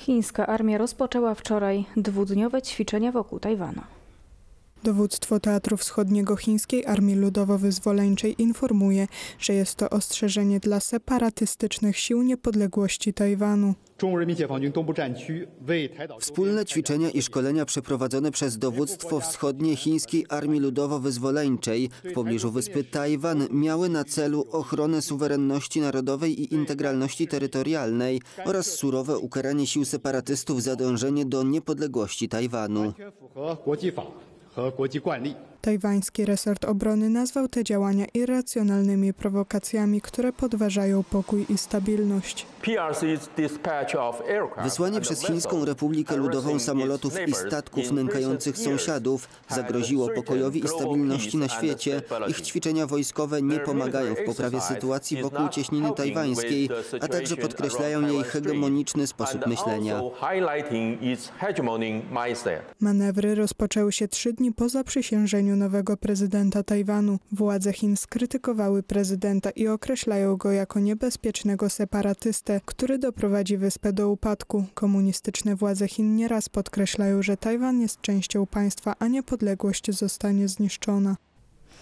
Chińska armia rozpoczęła wczoraj dwudniowe ćwiczenia wokół Tajwanu. Dowództwo Teatru Wschodniego Chińskiej Armii Ludowo-Wyzwoleńczej informuje, że jest to ostrzeżenie dla separatystycznych sił niepodległości Tajwanu. Wspólne ćwiczenia i szkolenia przeprowadzone przez Dowództwo Wschodnie Chińskiej Armii Ludowo-Wyzwoleńczej w pobliżu wyspy Tajwan miały na celu ochronę suwerenności narodowej i integralności terytorialnej oraz surowe ukaranie sił separatystów za dążenie do niepodległości Tajwanu. 和国际惯例。Tajwański resort obrony nazwał te działania irracjonalnymi prowokacjami, które podważają pokój i stabilność. Wysłanie przez Chińską Republikę Ludową samolotów i statków nękających sąsiadów zagroziło pokojowi i stabilności na świecie. Ich ćwiczenia wojskowe nie pomagają w poprawie sytuacji wokół cieśniny tajwańskiej, a także podkreślają jej hegemoniczny sposób myślenia. Manewry rozpoczęły się trzy dni po zaprzysiężeniu nowego prezydenta Tajwanu. Władze Chin skrytykowały prezydenta i określają go jako niebezpiecznego separatystę, który doprowadzi wyspę do upadku. Komunistyczne władze Chin nieraz podkreślają, że Tajwan jest częścią państwa, a niepodległość zostanie zniszczona.